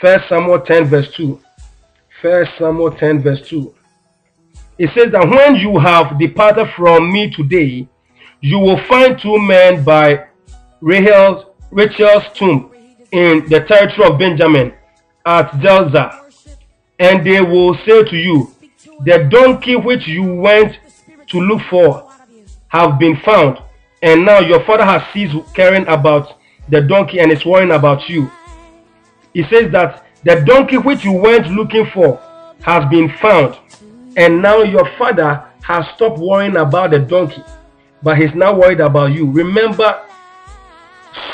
First Samuel 10, verse 2. First Samuel 10, verse 2. It says that when you have departed from me today, you will find two men by Rachel's, Rachel's tomb in the territory of Benjamin at Zelzah, and they will say to you, The donkey which you went to look for have been found, and now your father has ceased caring about the donkey and is worrying about you. He says that the donkey which you went looking for has been found, and now your father has stopped worrying about the donkey, but he's now worried about you. Remember,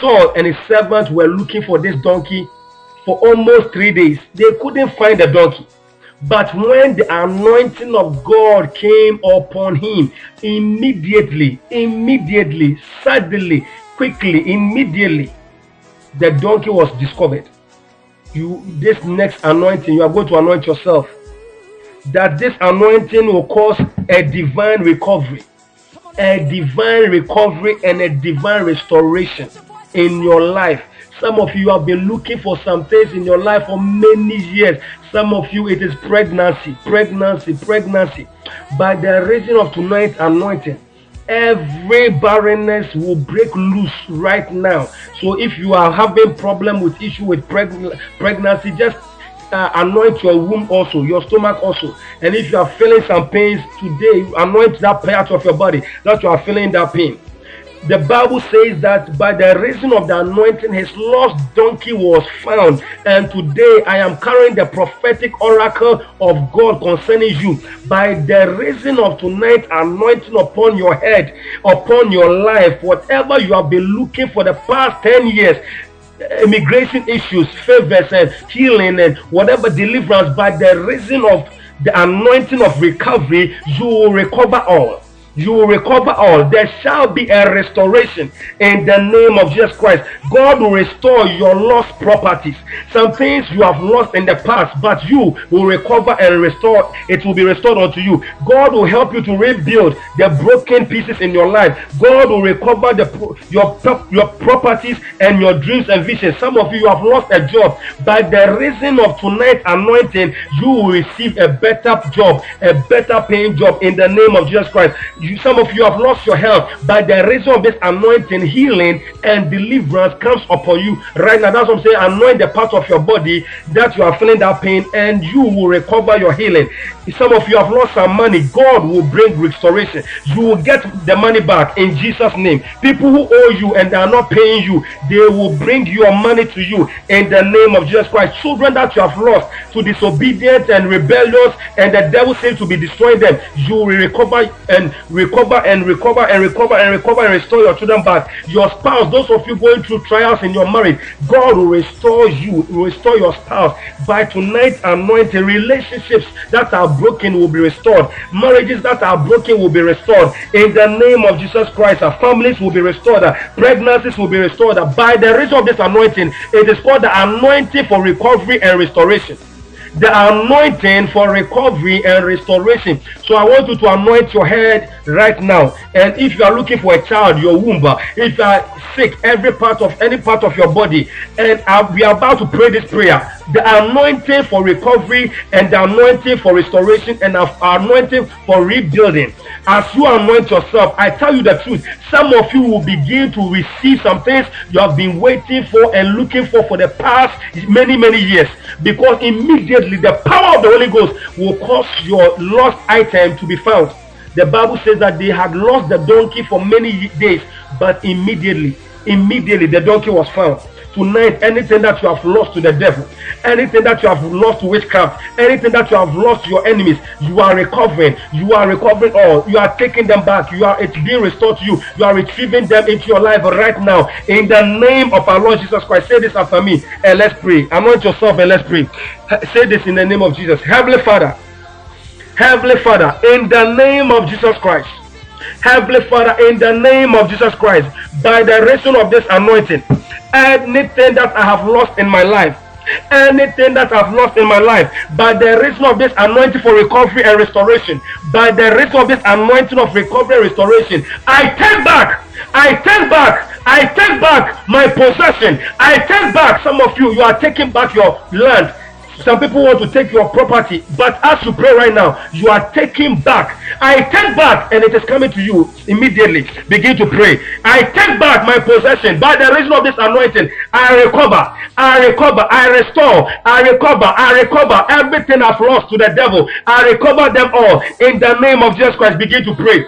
Saul and his servants were looking for this donkey for almost three days. They couldn't find the donkey. But when the anointing of God came upon him, immediately, immediately, suddenly, quickly, immediately, the donkey was discovered. You this next anointing, you are going to anoint yourself. That this anointing will cause a divine recovery, a divine recovery, and a divine restoration in your life. Some of you have been looking for some things in your life for many years. Some of you, it is pregnancy, pregnancy, pregnancy. By the reason of tonight's anointing, every barrenness will break loose right now. So if you are having problem with issue with preg- pregnancy, just uh, anoint your womb also, your stomach also. And if you are feeling some pains today, anoint that part of your body that you are feeling that pain the Bible says that by the reason of the anointing, his lost donkey was found. And today I am carrying the prophetic oracle of God concerning you. By the reason of tonight, anointing upon your head, upon your life, whatever you have been looking for the past 10 years, immigration issues, favors, and healing, and whatever deliverance, by the reason of the anointing of recovery, you will recover all you will recover all. There shall be a restoration in the name of Jesus Christ. God will restore your lost properties. Some things you have lost in the past, but you will recover and restore. It will be restored unto you. God will help you to rebuild the broken pieces in your life. God will recover the your your properties and your dreams and visions. Some of you have lost a job. By the reason of tonight's anointing, you will receive a better job, a better paying job in the name of Jesus Christ you, some of you have lost your health by the reason of this anointing, healing and deliverance comes upon you right now. That's what I'm saying. Anoint the part of your body that you are feeling that pain, and you will recover your healing. Some of you have lost some money. God will bring restoration. You will get the money back in Jesus' name. People who owe you and they are not paying you, they will bring your money to you in the name of Jesus Christ. Children that you have lost to disobedient and rebellious, and the devil seems to be destroying them, you will recover and recover and recover and recover and recover and restore your children back. Your spouse, those of you going through trials in your marriage, God will restore you, will restore your spouse by tonight, anointing. Relationships that are broken will be restored. Marriages that are broken will be restored. In the name of Jesus Christ, our families will be restored. Pregnancies will be restored. By the reason of this anointing, it is called the anointing for recovery and restoration the anointing for recovery and restoration. So I want you to anoint your head right now. And if you are looking for a child, your womb, uh, if you are sick, every part of any part of your body, and uh, we are about to pray this prayer, the anointing for recovery and the anointing for restoration and the anointing for rebuilding. As you anoint yourself, I tell you the truth, some of you will begin to receive some things you have been waiting for and looking for for the past many, many years. Because immediately the power of the Holy Ghost will cause your lost item to be found. The Bible says that they had lost the donkey for many days, but immediately, immediately the donkey was found. Tonight anything that you have lost to the devil anything that you have lost to witchcraft anything that you have lost to your enemies you are recovering. You are recovering all. You are taking them back. You are it's being restored to you. You are retrieving them into your life right now. In the name of our lord jesus christ say this after me. And let's pray. Anoint yourself and let's pray. Say this in the name of jesus. Heavenly father heavenly father in the name of jesus christ Heavenly Father, in the name of Jesus Christ, by the reason of this anointing, anything that I have lost in my life, anything that I've lost in my life, by the reason of this anointing for recovery and restoration, by the reason of this anointing of recovery and restoration, I take back I take back. I take back my possession. I take back. Some of you, you are taking back your land. Some people want to take your property, but as you pray right now, you are taking back. I take back, and it is coming to you immediately. Begin to pray. I take back my possession by the reason of this anointing. I recover, I recover, I restore, I recover, I recover everything I've lost to the devil. I recover them all in the name of Jesus Christ. Begin to pray.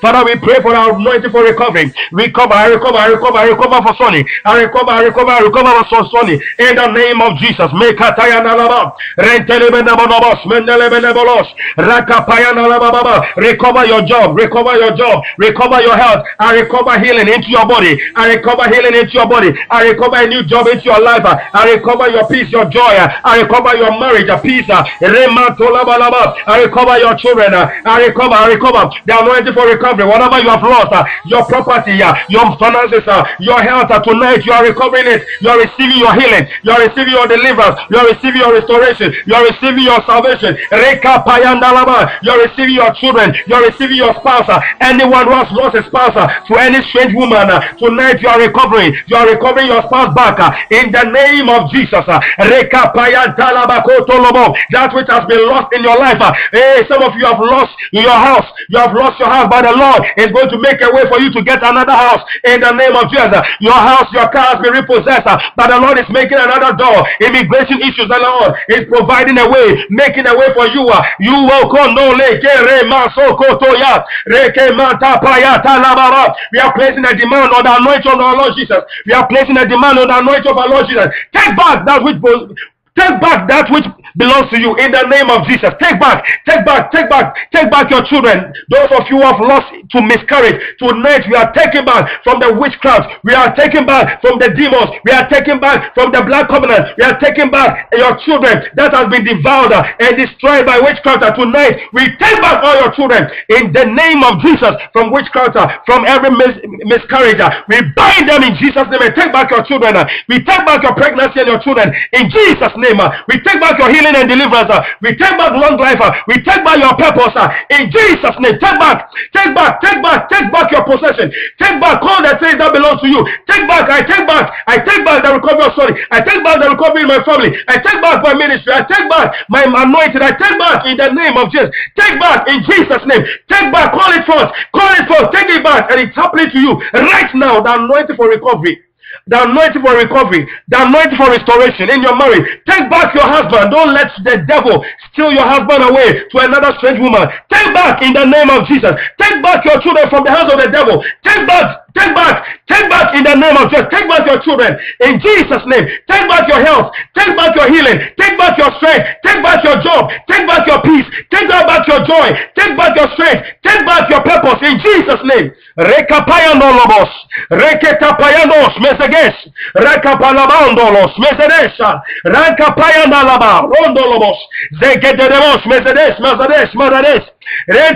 Father, we pray for our anointing for recovery. Recover, I recover, I recover, I recover for Sonny. I recover, I recover, I recover for Sonny. In the name of Jesus. Make Recover your job, recover your job, recover your health. I recover healing into your body. I recover healing into your body. I recover a new job into your life. I recover your peace, your joy. I recover your marriage, a peace. I recover your children. I recover recover, recover. The anointing for recovery. Whatever you have lost, uh, your property, uh, your finances, your health, tonight you are recovering it. You are receiving your healing. You are receiving your deliverance. You are receiving your restoration. You are receiving your salvation. You are receiving your children. You are receiving your spouse. Anyone who has lost a spouse uh, to any strange woman, uh, tonight you are recovering. You are recovering your spouse back uh, in the name of Jesus. That which has been lost in your life. Hey, some of you have lost your house. You have lost your house, but the Lord is going to make a way for you to get another house in the name of Jesus. Your house, your car has been repossessed, uh, but the Lord is making another door. Immigration issues, the Lord is providing a way, making a way for you. Uh. You will no We are placing a demand on the anointing of our Lord Jesus. We are placing a demand on the anointing of our Lord Jesus. Take back that which Take back that which belongs to you in the name of Jesus. Take back, take back, take back, take back your children. Those of you who have lost to miscarriage, tonight we are taking back from the witchcraft. We are taking back from the demons. We are taking back from the black covenant. We are taking back eh, your children that has been devoured eh, and destroyed by witchcraft. Tonight we take back all your children in the name of Jesus from witchcraft, eh, from every mis- miscarriage. We bind them in Jesus' name and take back your children. We take back your pregnancy and your children in Jesus' name name. Uh, we take back your healing and deliverance. Uh, we take back long life. Uh, we take back your purpose. In Jesus' name, take back, take back, take back, take back your possession. Take back all the things that belong to you. Take back, I take back, I take back the recovery of sorry. I take back the recovery in my family. I take back my ministry. I take back my anointing. I take back in the name of Jesus. Take back in Jesus' name. Take back, call it forth, call it forth, take it back, and it's happening to you right now. The anointing for recovery the anointing for recovery, the anointing for restoration in your marriage. Take back your husband. Don't let the devil steal your husband away to another strange woman. Take back in the name of Jesus. Take back your children from the hands of the devil. Take back Take back, take back in the name of Jesus. Take back your children in Jesus' name. Take back your health. Take back your healing. Take back your strength. Take back your job. Take back your peace. Take back your joy. Take back your strength. Take back your purpose in Jesus' name. Rekapayandolos. Reketapayanos meseges. Rekapalabandolos mesedesha. Rekapayandalaba. Rondolobos. Zegederemos mesedes. Mazedes. Mazedes. I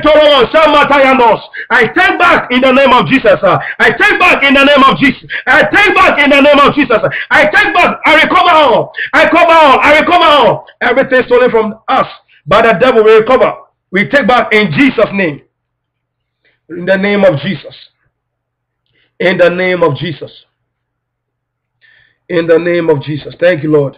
take back in the name of Jesus. I take back in the name of Jesus. I take back in the name of Jesus. I take back. I recover all. I recover all. I recover all. Everything stolen from us by the devil will recover. We take back in Jesus' name. In the name of Jesus. In the name of Jesus. In the name of Jesus. Thank you, Lord.